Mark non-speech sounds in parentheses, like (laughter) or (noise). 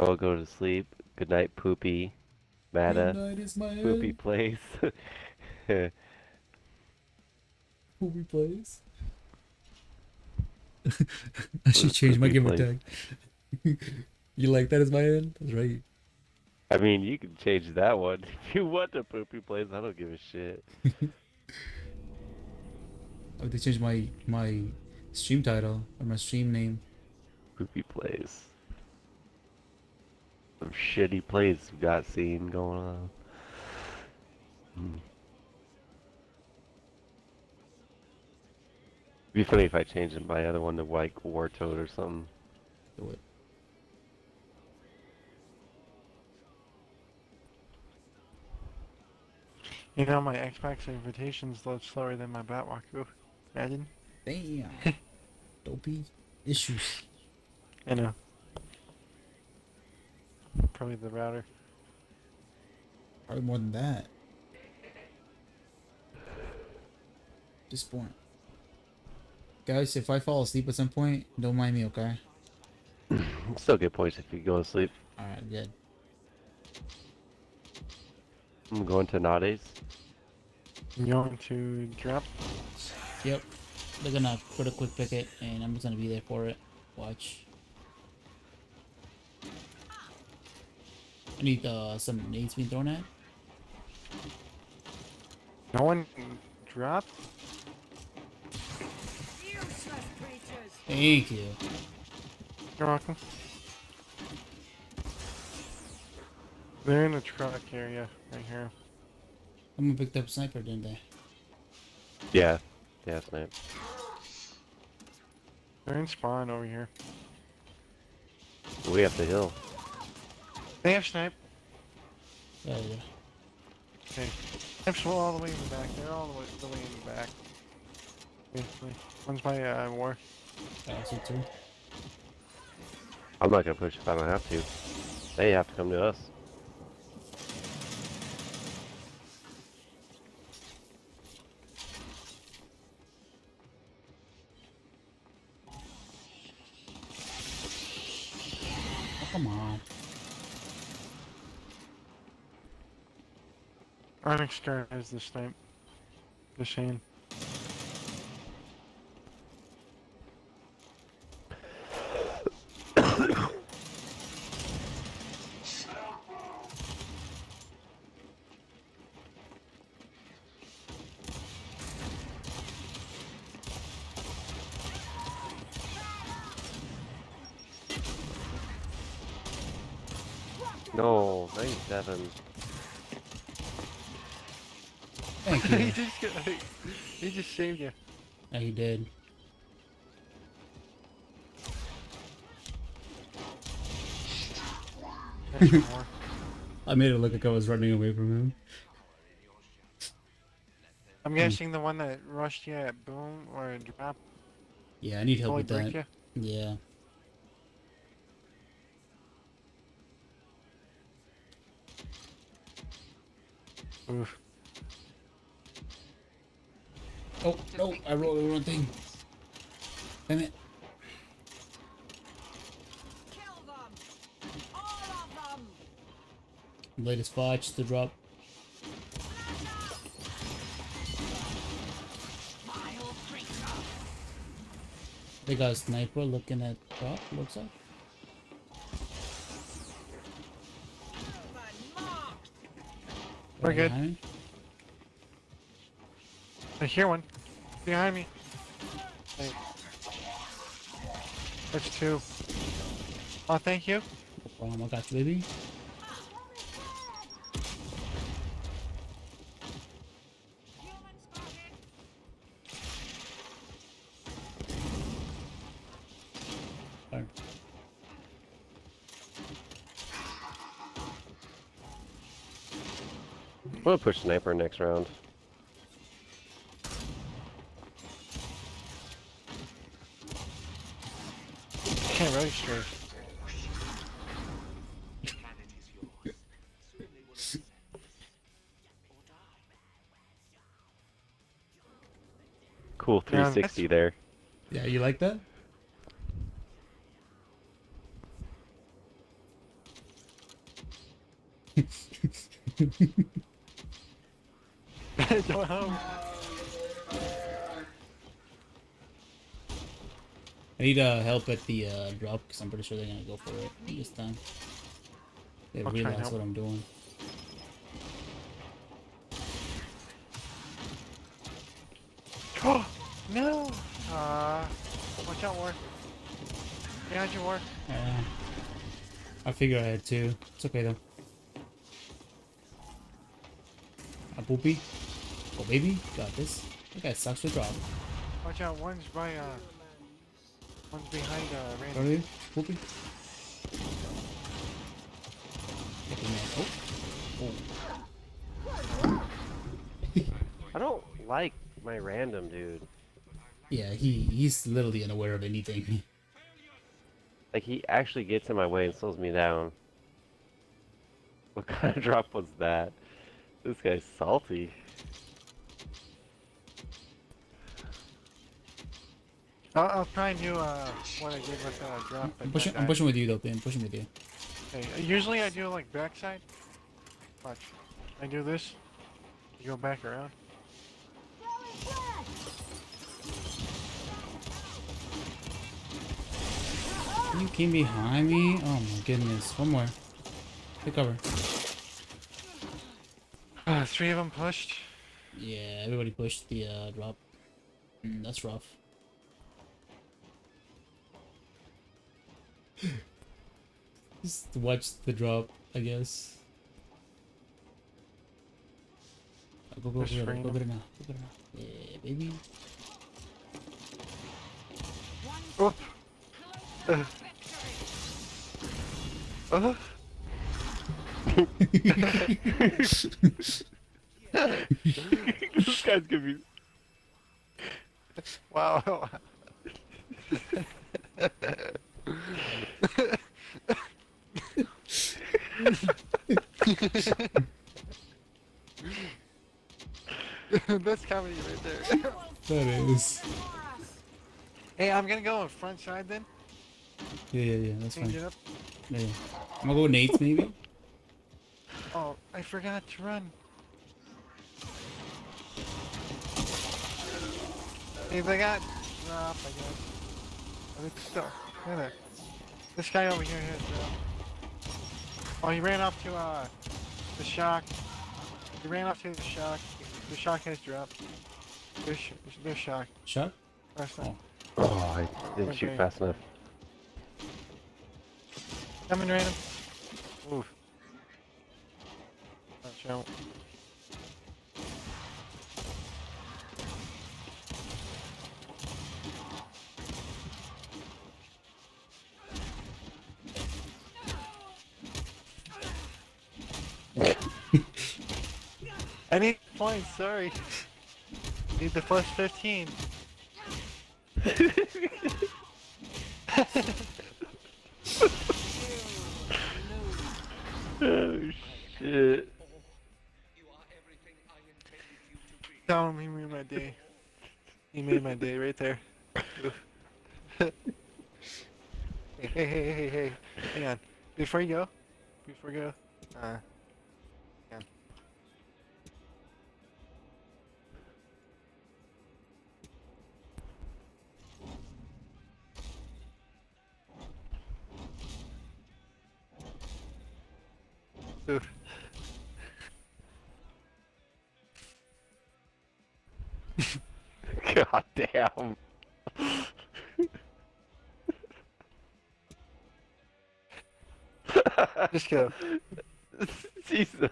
I'll go to sleep. Good night, Poopy. Mata. Midnight is Poopy end. Place. (laughs) Poopy Place? (laughs) I should change my Poopy gamer tag. (laughs) you like that as my end? That's right. I mean, you can change that one if you want to Poopy Place. I don't give a shit. I have to change my my stream title or my stream name. Poopy Place. Some shitty plays we got seen going on. Hmm. Be funny if I changed my other one to like War Toad or something. Do it. You know, my Xbox invitations load slower than my Batwaku. Imagine. Damn. (laughs) Dopey issues. I know. Probably the router. Probably more than that. Disappointing. Guys, if I fall asleep at some point, don't mind me, okay? (laughs) Still get points if you go to sleep. Alright, good. I'm going to Nades. You going to drop? Yep. They're gonna put a quick picket, and I'm just gonna be there for it. Watch. I need uh, some nades being thrown at. No one dropped? Thank you. You're welcome. They're in the truck area right here. Someone picked up sniper, didn't they? Yeah. Yeah, snipe. They're in spawn over here. Way up the hill. They have snipe. Yeah, yeah. Okay. Snipes all the way in the back. They're all the way, the way in the back. Basically. One's by uh, war. I see two. I'm not gonna push if I don't have to. They have to come to us. Star has the snipe. The Shane. No, 97. Thank (laughs) he just he just saved you. yeah, he did. (laughs) I made it look like I was running away from him. I'm guessing the one that rushed you at boom or drop Yeah, I need help with that. you. Yeah. Oof. Oh, no, I rolled the wrong thing. Damn it. Kill them. All of them. Latest fudge to drop. They got a sniper looking at drop, looks like. Open. We're good. Behind me. I hear one. Behind me. Hey. There's two. Oh, thank you. No problem, I got baby. Human I'm gonna push sniper next round. Can't register. Cool Yeah, 360 there. Yeah, you like that? (laughs) Don't help. I need uh, help at the uh, drop because I'm pretty sure they're gonna go for it this time. They I'll realize what I'm doing. Oh (gasps) no! Uh, watch out, War. Behind you, War. Yeah. I figure I had two. It's okay though. A poopy. Oh baby, got this. That guy sucks to drop. Watch out, one's by, uh, one's behind, uh, Randy. Ready? Poopy. Get. Oh. Oh. I don't like my random dude. Yeah, he he's literally unaware of anything. (laughs) Like he actually gets in my way and slows me down. What kind of (laughs) drop was that? This guy's salty. I'll, I'll try and do, uh, what I did with, uh, drop. I'm pushing. I'm pushing with you though, Ben. Pushing with you. Okay, usually I do, like, backside. Watch. I do this. You go back around. You came behind me. Oh my goodness. One more. Take cover. Uh, three of them pushed. Yeah, everybody pushed the uh, drop. Mm, that's rough. (laughs) Just watch the drop, I guess. Go, go, go, Just go, frame go, go, them. get it now. Go get it now. Yeah, baby. Oh. Uh. Uh. (laughs) this guy's gonna be. (laughs) Wow. (laughs) That's comedy right there. That is. hey, I'm gonna go on front side then. Yeah, yeah, yeah. That's Change fine. it up. Yeah, yeah. I'm gonna go with Nate's maybe. Oh, I forgot to run. Hey, they got drop, I guess. Oh, it's still. Look at that. This guy over here has drop. Oh, he ran off to uh the shock. He ran off to the shock. The shock has dropped. There's sh- there's shock. Shot. Last time. Oh, I didn't shoot fast enough. Coming random. Move. Watch out. I need points, sorry. Need the plus 15. (laughs) Oh shit. Tell him he made my day. He made my day right there. (laughs) hey, hey, hey, hey, hey. Hang on. Before you go, before you go, uh, (laughs) God damn. Just go. (laughs) Jesus.